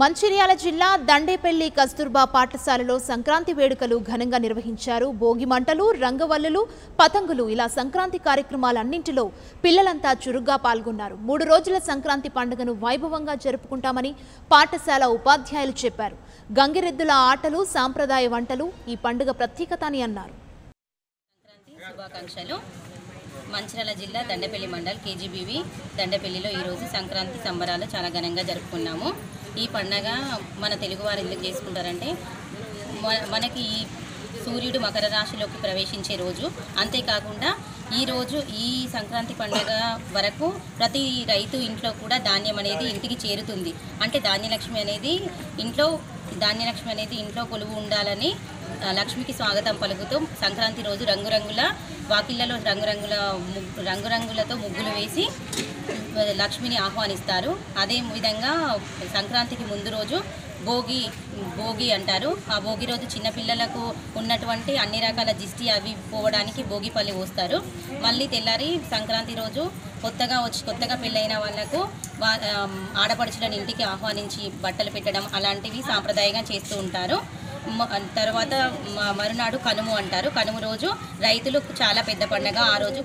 మంచిర్యాల జిల్లా దండేపల్లి కస్తూర్బా పాఠశాలలో సంక్రాంతి వేడుకలు ఘనంగా నిర్వహించారు. భోగి మంటలు రంగవల్లులు పతంగులు ఇలా సంక్రాంతి కార్యక్రమాలన్నింటిలో పిల్లలంతా చురుగ్గా పాల్గొన్నారు. మూడు రోజుల సంక్రాంతి పండుగను వైభవంగా జరుపుకుంటామని పాఠశాల ఉపాధ్యాయులు చెప్పారు. గంగిరెద్దుల ఆటలు సాంప్రదాయ వంటలు ఈ పండుగ ప్రత్యేకత అని అన్నారు. మంచిర్యాల జిల్లా దండపల్లి మండల్ కేజీబీవి దండపల్లిలో ఈరోజు సంక్రాంతి సంబరాలు చాలా ఘనంగా జరుపుకున్నాము. ఈ పండగ మన తెలుగువారు ఎందుకు చేసుకుంటారంటే మనకి ఈ సూర్యుడు మకర రాశిలోకి ప్రవేశించే రోజు. అంతేకాకుండా ఈరోజు ఈ సంక్రాంతి పండుగ వరకు ప్రతి రైతు ఇంట్లో కూడా ధాన్యం అనేది ఇంటికి చేరుతుంది. అంటే ధాన్యలక్ష్మి అనేది ఇంట్లో ధాన్యలక్ష్మి అనేది ఇంట్లో కొలువు ఉండాలని లక్ష్మికి స్వాగతం పలుకుతూ సంక్రాంతి రోజు రంగురంగుల వాకిళ్ళలో రంగురంగుల ముగ్గు- రంగురంగులతో ముగ్గులు వేసి లక్ష్మిని ఆహ్వానిస్తారు. అదే విధంగా సంక్రాంతికి ముందు రోజు భోగి భోగి అంటారు. ఆ భోగి రోజు చిన్నపిల్లలకు ఉన్నటువంటి అన్ని రకాల దిష్టి అవి పోవడానికి భోగిపల్లి పోస్తారు. మళ్ళీ తెల్లారి సంక్రాంతి రోజు కొత్తగా వచ్చి కొత్తగా పెళ్ళైన వాళ్ళకు వా- ఆడపడుచులను ఇంటికి ఆహ్వానించి బట్టలు పెట్టడం అలాంటివి సాంప్రదాయంగా చేస్తూ ఉంటారు. మ- తర్వాత మ- మరునాడు కనుము అంటారు. కనుము రోజు రైతులు చాలా పెద్ద పండగ. ఆ రోజు